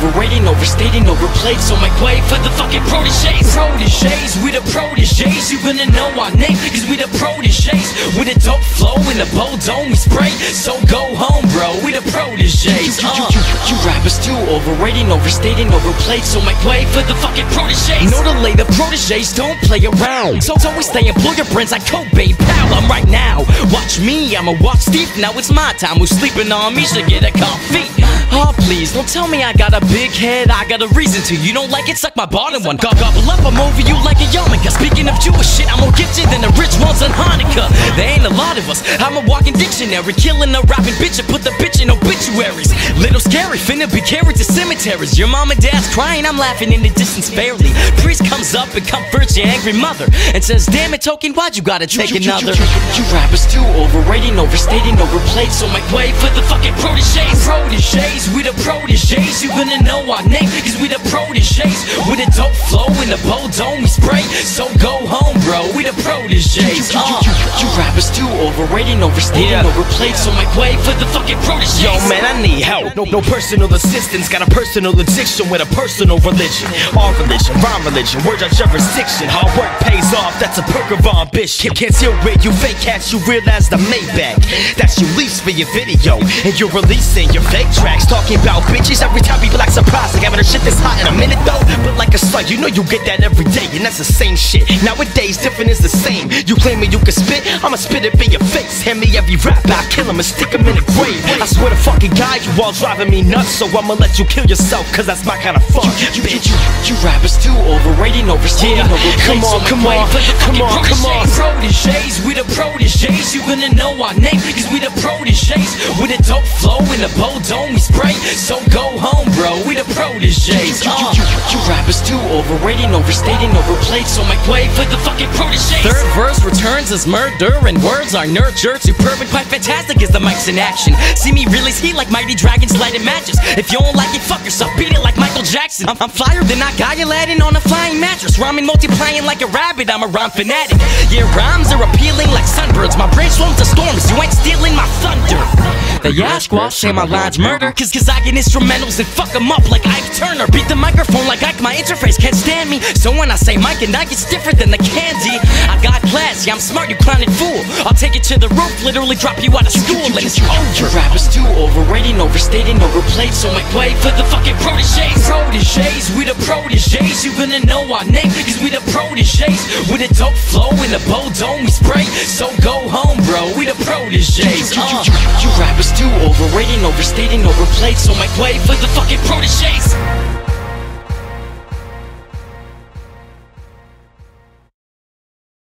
overrating, overstating, overplayed. So make way for the fucking proteges. Proteges, we the proteges. You gonna know our name, cause we the proteges. With a dope flow in the bow dome we spray. So go home, bro. We the proteges. You, you, Uh. you, you rappers too overrating, overstating, overplayed. So make way for the fucking proteges. Know to lay the proteges don't play around. So don't always stay employ your brains like Kobe pal. I'm right now. Watch me, I'ma watch Steve. Now it's my time. Who's sleeping on me should get a coffee. Oh please, don't tell me I got a big head. I got a reason to. You don't like it? Suck my bottom one. Go gobble up, I'm over you like a yarmulke. Speaking of Jewish shit, I'm more gifted than the rich ones on Hanukkah. There ain't a lot of us. I'm a walking dictionary, killing a rapping bitch and put the bitch in obituaries. Little scary, finna be carried to cemeteries. Your mom and dad's crying, I'm laughing in the distance barely. Priest comes up and comforts your angry mother and says, Damn it, Token, why'd you gotta take you, you, another? You, you, rappers too overrating, overstating, overplayed. So make way for the fucking proteges. Proteges, we the proteges. You gonna know our name, cause we the proteges. With a dope flow in the bold dome we spray. So go home, bro, we the You, proteges. you, you, Uh. you, you rappers too overrated, overstating, Yeah. overplayed. So make way for the fucking proteges. Yo, man, I need help. No, no personal assistance. Got a personal addiction with a personal religion. Our religion, rhyme religion, words are jurisdiction. Hard work pays off, that's a perk of ambition. Can't see where you fake cats, you realize the Maybach. That's you lease for your video. And you're releasing your fake tracks. Talking about bitches every time people like surprised. Like having a shit this hot in a minute though. But like a slug, you know you get that every day. And that's the same shit. Nowadays, different is the same. You claiming you can spit, I'ma spit it in your face. Hand me every rap, I kill him and stick him in the grave. I swear to fucking God, you all driving me nuts. So I'ma let you kill yourself, cause that's my kind of fun. You, you, bitch. you, you rappers too overrating, overstating, Yeah, overplayed. come on, make come on, come on, come on. we the proteges. You gonna know our name, proteges. With a dope flow in the bow dome we spray. So go home, bro, we the proteges. You, you, Uh. you, you rappers too overrating, overstating, overplayed. So make way for the fucking proteges. Third verse returns as murder, and words are nurtured. Superb and quite fantastic as the mic's in action. See me release heat like mighty dragons lighting matches. If you don't like it, fuck yourself, beat it like Michael Jackson. I'm, I'm flyer than I got you Aladdin on a flying mattress. Rhyming, multiplying like a rabbit, I'm a rhyme fanatic. Yeah, rhymes are appealing like The Yashquash say my lines murder, cause, cause I get instrumentals and fuck 'em up like Ike Turner. Beat the microphone like Ike, my interface can't stand me. So when I say Mike and Ike, it's different than the candy. I got class, yeah, I'm smart, you clowning fool. I'll take it to the roof, literally drop you out of school, and it's You over. rappers too overrating, overstating, overplayed. So make way for the fucking proteges. Proteges, we the proteges. You gonna know our name, cause we the proteges. With a dope flow in the bow dome we spray. So go home, bro, we the proteges. You, you, Uh. you, you rappers too overrating, overstating, overplayed. So make way for the fucking proteges.